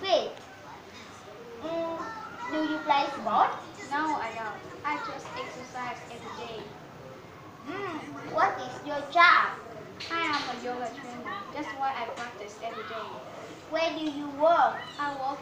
faith. Mm, do you play sports? No, I don't. I just exercise every day. Mm, what is your job? I am a yoga trainer. That's why I practice every day. Where do you work? I work